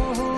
Oh.